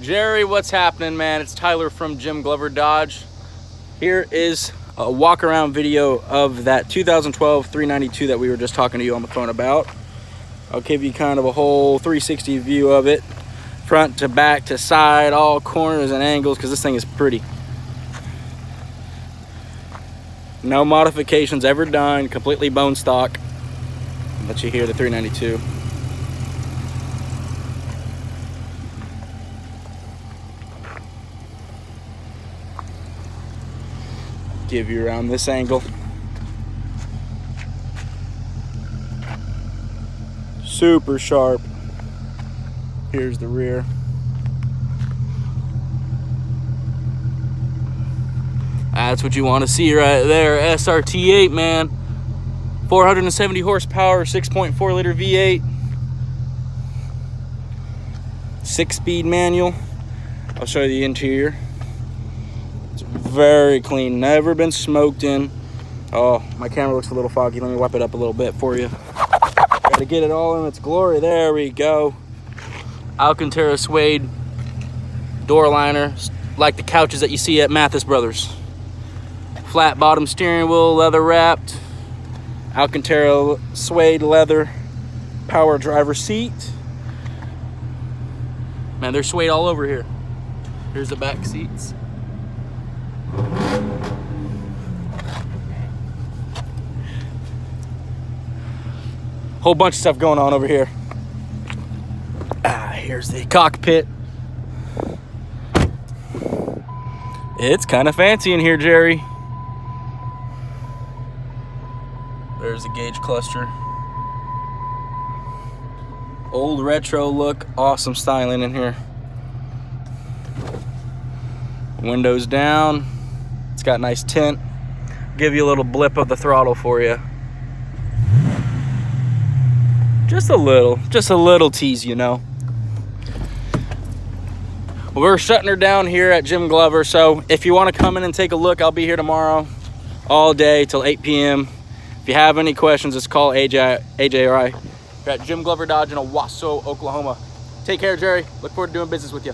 Jerry, what's happening, man? It's Tyler from Jim Glover Dodge. Here is a walk around video of that 2012 392 that we were just talking to you on the phone about. I'll give you kind of a whole 360 view of it, front to back to side, all corners and angles, because this thing is pretty. No modifications ever done, completely bone stock. Let you hear the 392. Give you around this angle. Super sharp. Here's the rear. That's what you want to see right there. SRT8, man. 470 horsepower, 6.4 liter V8. Six speed manual. I'll show you the interior. Very clean, never been smoked in. Oh, my camera looks a little foggy. Let me wipe it up a little bit for you. Gotta get it all in its glory. There we go. Alcantara suede door liner, like the couches that you see at Mathis Brothers. Flat bottom steering wheel, leather wrapped. Alcantara suede leather power driver seat. Man, there's suede all over here. Here's the back seats. Whole bunch of stuff going on over here. Ah, here's the cockpit. It's kind of fancy in here, Jerry. There's the gauge cluster. Old retro look, awesome styling in here. Windows down. It's got nice tint. Give you a little blip of the throttle for you. Just a little, just a little tease, you know. We're shutting her down here at Jim Glover, so if you want to come in and take a look, I'll be here tomorrow all day till 8 p.m. If you have any questions, just call AJ, AJ or I. We're at Jim Glover Dodge in Owasso, Oklahoma. Take care, Jerry. Look forward to doing business with you.